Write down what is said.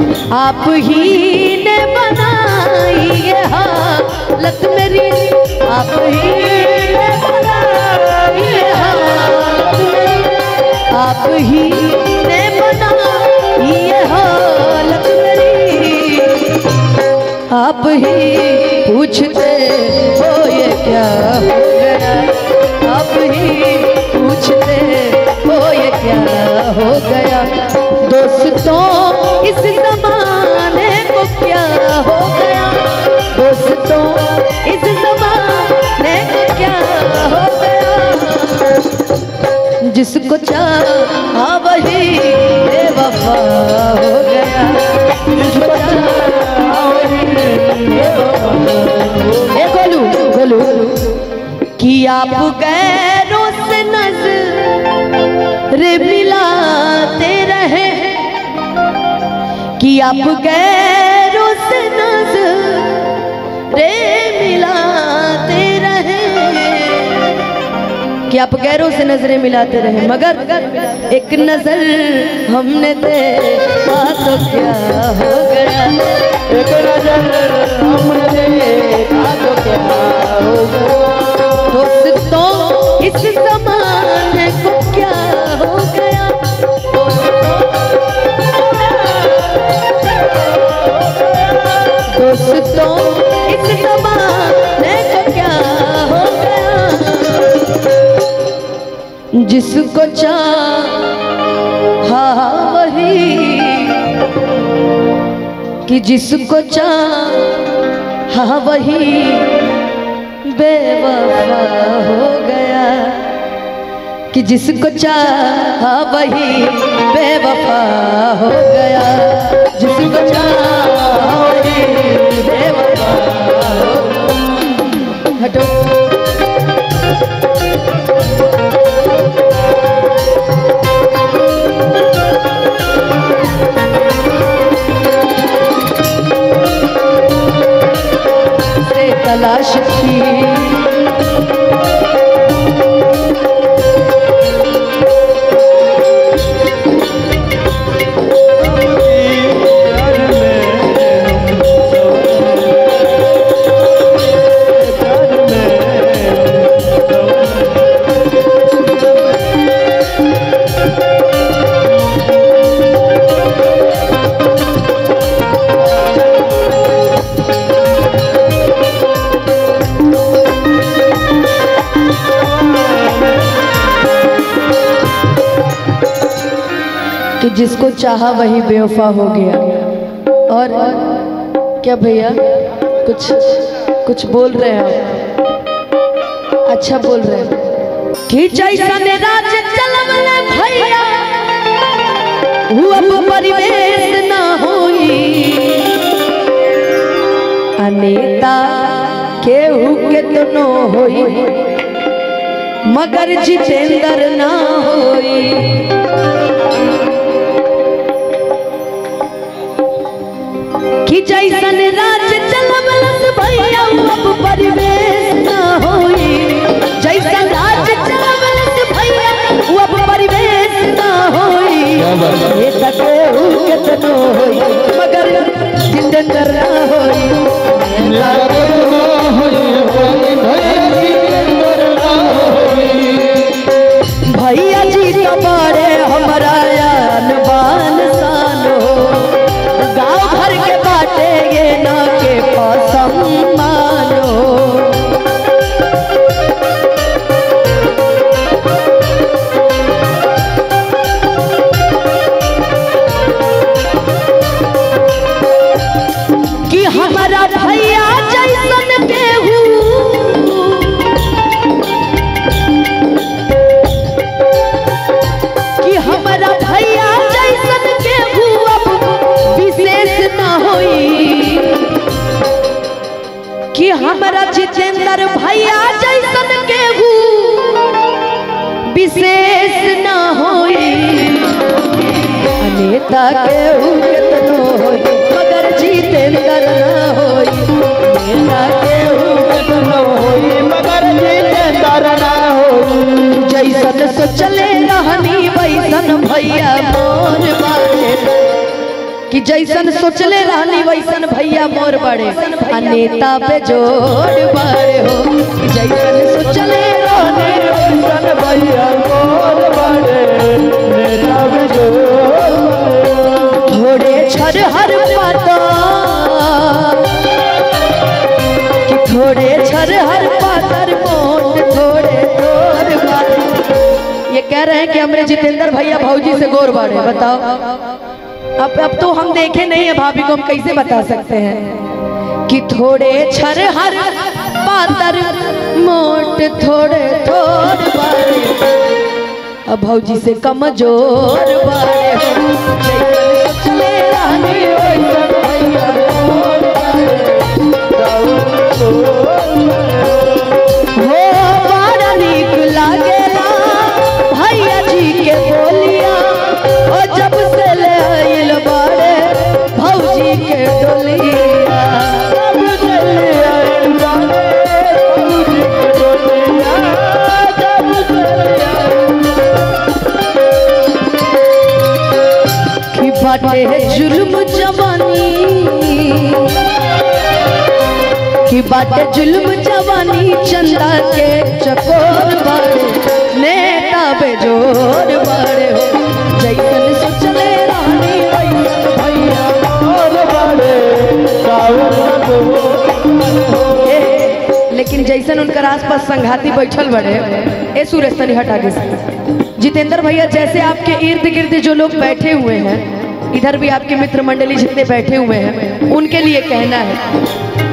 आप ही ने बनाई ये हालत मेरी, आप ही ने बनाई ये हालत मेरी आप ही ने बनाई ये हालत मेरी। आप ही पूछते हो ये क्या जिसको चाहा वही बेवफा हो गया। जिसको चाहा वही बेवफा ए गोलू गोलू कि आप गैरों से नज़र मिलाते रहे। कि आप गैरों कि आप गैरों से नज़रें मिलाते रहे। मगर एक नज़र हमने देखा तो क्या हो गया? जिसको चाहा वही। कि जिसको चाहा वही। बेवफा हो गया। कि जिसको चाहा वही। बेवफा हो गया। जिसको चाहा वही। Thank you. जिसको चाहा वही बेवफा हो गया। और क्या भैया, कुछ कुछ बोल रहे हैं? अच्छा बोल रहे हैं। कि जैसन राज केहू के तो न होई, मगर जितेंद्र ना होई। जैसन राज चलवलस भैया अब परिवेश केहू केतनो होई, मगर होई। केतनो होई, मगर होई। जैसन सोचले रहनी वैसन भैया मोर कि जैसन सोचले रहनी वैसन भैया मोर बड़े। आ नेता पे जोड़ बड़े हो। जैसन सोचले रहनी वैसन भैया थोड़े छर हर पातर मोट थोड़े ये कह रहे हैं कि हमरे जितेंद्र भैया भौजी से गोर बाड़े बताओ अब अब तो हम देखे नहीं है भाभी को हम कैसे बता सकते हैं कि थोड़े छर हर पातर मोट थोड़े थोड़ अब भौजी से कमज़ोर बारे बाटे जुल्म जवानी। कि बाटे जुल्म जवानी चंदा के चकोर बाड़े नेता बेजोर बाड़े हो। जैसन सोचले रानी वैसन भैया ए, लेकिन जैसन उनकर आसपास संघाती बैठल बड़े ए सुरेश तनी हटा के जितेंद्र भैया जैसे आपके इर्द गिर्द जो लोग बैठे हुए हैं इधर भी आपके मित्र मंडली जितने बैठे हुए हैं उनके लिए कहना है।